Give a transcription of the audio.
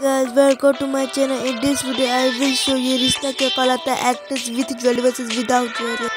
guys welcome to my channel in this video i will show you rishta ke kalata actors with jewelry versus without jewelry